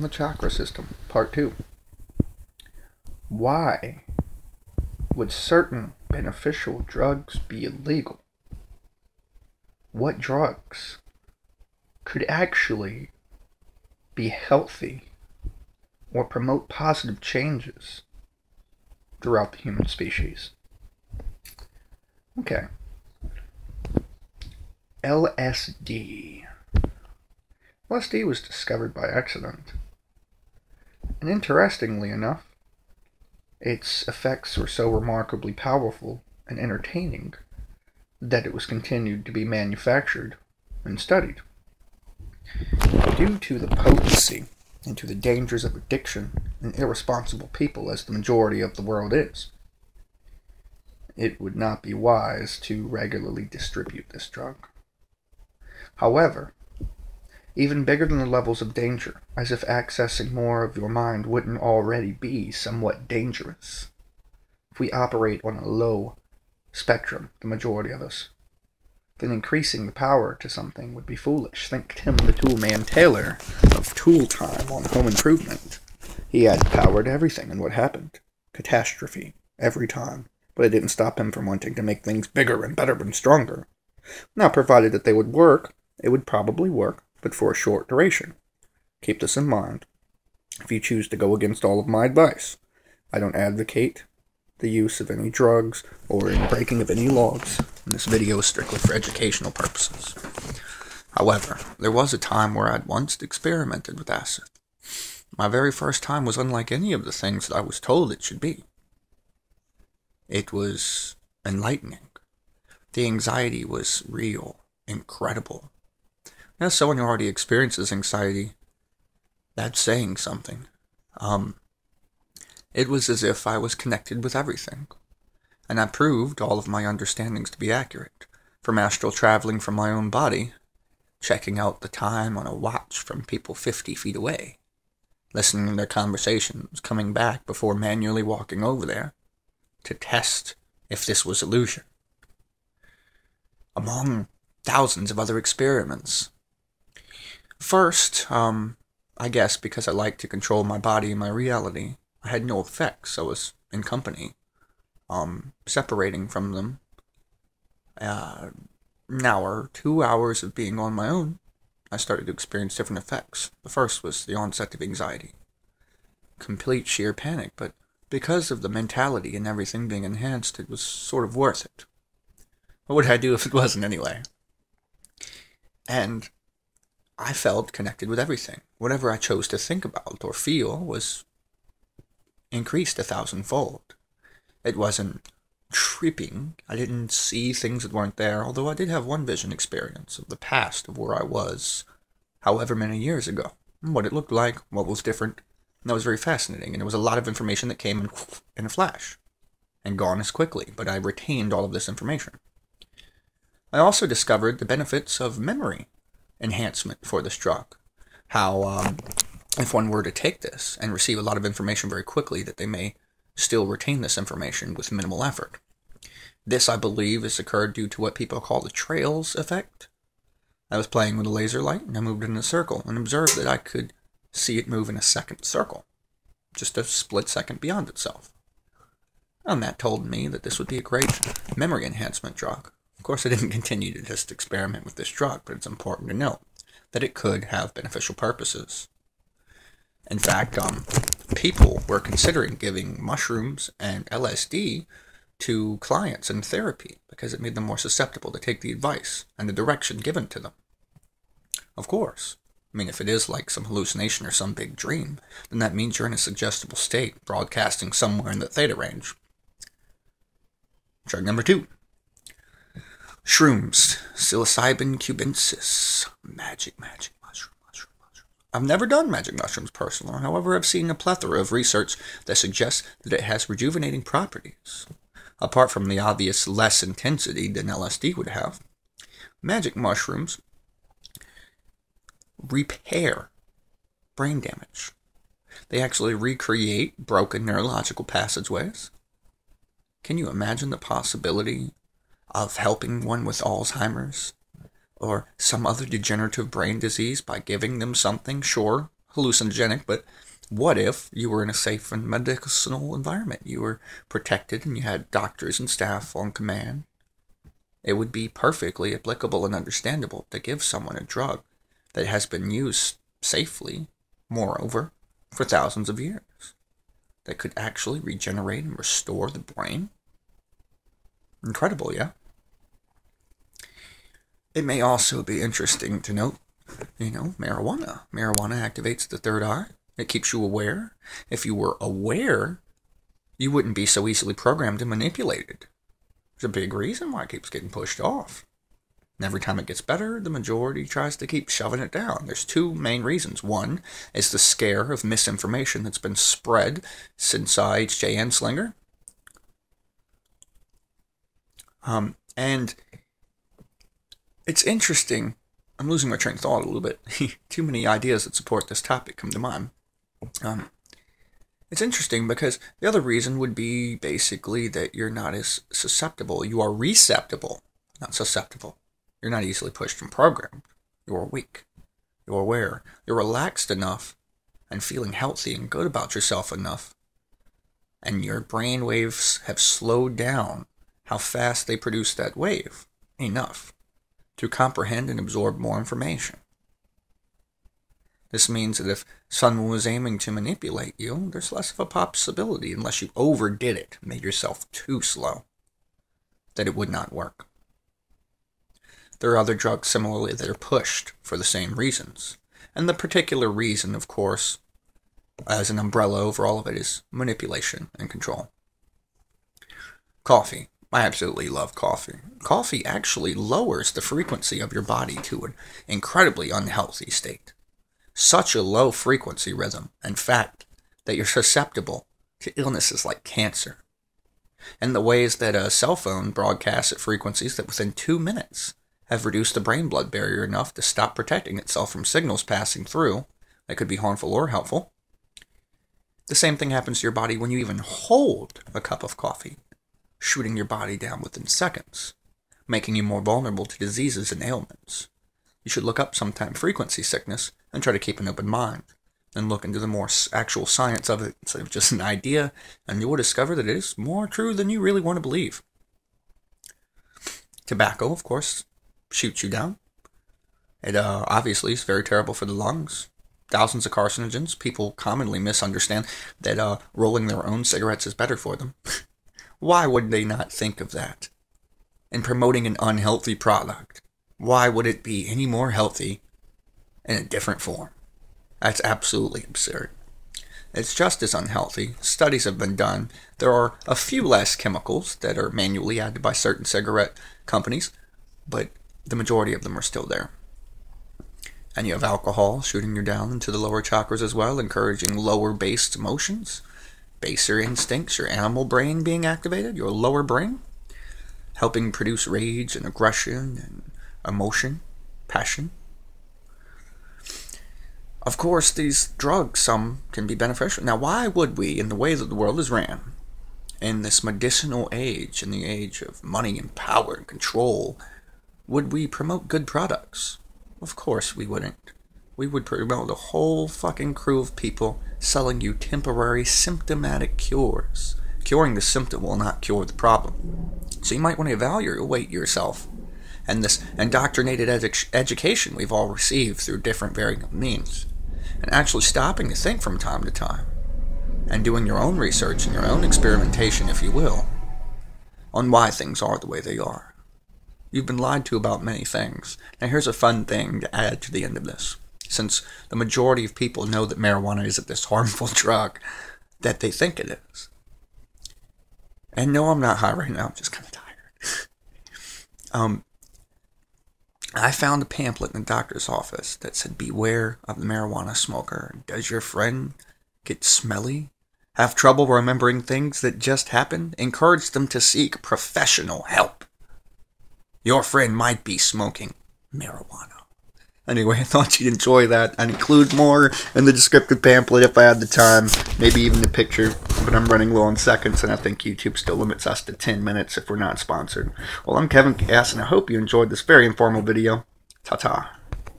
and the chakra system, part two. Why would certain beneficial drugs be illegal? What drugs could actually be healthy or promote positive changes throughout the human species? Okay. LSD. LSD was discovered by accident. And interestingly enough, its effects were so remarkably powerful and entertaining that it was continued to be manufactured and studied. Due to the potency and to the dangers of addiction and irresponsible people, as the majority of the world is, it would not be wise to regularly distribute this drug. However, even bigger than the levels of danger, as if accessing more of your mind wouldn't already be somewhat dangerous. If we operate on a low spectrum, the majority of us, then increasing the power to something would be foolish. Think Tim the Toolman Taylor of Tool Time on Home Improvement. He added power to everything, and what happened? Catastrophe. Every time. But it didn't stop him from wanting to make things bigger and better and stronger. Now, provided that they would work, it would probably work, but for a short duration. Keep this in mind if you choose to go against all of my advice. I don't advocate the use of any drugs or in breaking of any laws. This video is strictly for educational purposes. However, there was a time where I'd once experimented with acid. My very first time was unlike any of the things that I was told it should be. It was enlightening. The anxiety was real, incredible, as someone who already experiences anxiety, that's saying something. Um, it was as if I was connected with everything, and I proved all of my understandings to be accurate, from astral traveling from my own body, checking out the time on a watch from people 50 feet away, listening to their conversations, coming back before manually walking over there to test if this was illusion. Among thousands of other experiments First, um, I guess because I like to control my body and my reality, I had no effects. I was in company, um, separating from them. Uh, an hour, two hours of being on my own, I started to experience different effects. The first was the onset of anxiety, complete sheer panic, but because of the mentality and everything being enhanced, it was sort of worth it. What would I do if it wasn't anyway? And I felt connected with everything. Whatever I chose to think about or feel was increased a thousandfold. It wasn't tripping. I didn't see things that weren't there, although I did have one vision experience of the past of where I was however many years ago, what it looked like, what was different. And that was very fascinating, and it was a lot of information that came in, in a flash and gone as quickly, but I retained all of this information. I also discovered the benefits of memory enhancement for this drug. How, um, if one were to take this and receive a lot of information very quickly, that they may still retain this information with minimal effort. This, I believe, has occurred due to what people call the trails effect. I was playing with a laser light and I moved in a circle and observed that I could see it move in a second circle, just a split second beyond itself. And that told me that this would be a great memory enhancement drug. Of course, I didn't continue to just experiment with this drug, but it's important to note that it could have beneficial purposes. In fact, um, people were considering giving mushrooms and LSD to clients in therapy because it made them more susceptible to take the advice and the direction given to them. Of course. I mean, if it is like some hallucination or some big dream, then that means you're in a suggestible state, broadcasting somewhere in the theta range. Drug number two Shrooms, psilocybin cubensis, magic, magic, mushroom, mushroom, mushroom. I've never done magic mushrooms personally. However, I've seen a plethora of research that suggests that it has rejuvenating properties. Apart from the obvious less intensity than LSD would have, magic mushrooms repair brain damage. They actually recreate broken neurological passageways. Can you imagine the possibility of helping one with Alzheimer's or some other degenerative brain disease by giving them something, sure, hallucinogenic, but what if you were in a safe and medicinal environment? You were protected and you had doctors and staff on command. It would be perfectly applicable and understandable to give someone a drug that has been used safely, moreover, for thousands of years, that could actually regenerate and restore the brain. Incredible, yeah? It may also be interesting to note, you know, marijuana. Marijuana activates the third eye. It keeps you aware. If you were aware, you wouldn't be so easily programmed and manipulated. There's a big reason why it keeps getting pushed off. And every time it gets better, the majority tries to keep shoving it down. There's two main reasons. One is the scare of misinformation that's been spread since uh, H.J. Anslinger. Um, and it's interesting. I'm losing my train of thought a little bit. Too many ideas that support this topic come to mind. Um, it's interesting because the other reason would be basically that you're not as susceptible. You are receptible, not susceptible. You're not easily pushed and programmed. You're weak. You're aware. You're relaxed enough and feeling healthy and good about yourself enough. And your brain waves have slowed down how fast they produce that wave enough to comprehend and absorb more information. This means that if someone was aiming to manipulate you, there's less of a possibility, unless you overdid it, made yourself too slow, that it would not work. There are other drugs similarly that are pushed for the same reasons. And the particular reason, of course, as an umbrella over all of it, is manipulation and control. Coffee. I absolutely love coffee. Coffee actually lowers the frequency of your body to an incredibly unhealthy state. Such a low frequency rhythm, in fact, that you're susceptible to illnesses like cancer. And the ways that a cell phone broadcasts at frequencies that within two minutes have reduced the brain blood barrier enough to stop protecting itself from signals passing through that could be harmful or helpful. The same thing happens to your body when you even hold a cup of coffee, shooting your body down within seconds, making you more vulnerable to diseases and ailments. You should look up sometime frequency sickness and try to keep an open mind and look into the more actual science of it instead of just an idea, and you will discover that it is more true than you really want to believe. Tobacco, of course, shoots you down. It uh, obviously is very terrible for the lungs. Thousands of carcinogens. People commonly misunderstand that uh, rolling their own cigarettes is better for them. Why would they not think of that? In promoting an unhealthy product, why would it be any more healthy in a different form? That's absolutely absurd. It's just as unhealthy. Studies have been done. There are a few less chemicals that are manually added by certain cigarette companies, but the majority of them are still there. And you have alcohol shooting you down into the lower chakras as well, encouraging lower based emotions, baser instincts, your animal brain being activated, your lower brain, helping produce rage and aggression and emotion, passion. Of course, these drugs, some can be beneficial. Now, why would we, in the way that the world is ran, in this medicinal age, in the age of money and power and control would we promote good products? Of course we wouldn't. We would promote a whole fucking crew of people selling you temporary symptomatic cures. Curing the symptom will not cure the problem. So you might want to evaluate yourself and this indoctrinated edu- education we've all received through different varying means, and actually stopping to think from time to time, and doing your own research and your own experimentation, if you will, on why things are the way they are. You've been lied to about many things. Now, here's a fun thing to add to the end of this. Since the majority of people know that marijuana isn't this harmful drug that they think it is. And no, I'm not high right now. I'm just kind of tired. um, I found a pamphlet in the doctor's office that said, Beware of the marijuana smoker. Does your friend get smelly? Have trouble remembering things that just happened? Encourage them to seek professional help. Your friend might be smoking marijuana. Anyway, I thought you'd enjoy that. I'd include more in the descriptive pamphlet if I had the time, maybe even the picture, but I'm running low on seconds, and I think YouTube still limits us to 10 minutes if we're not sponsored. Well, I'm Kevin Chaos, and I hope you enjoyed this very informal video. Ta-ta.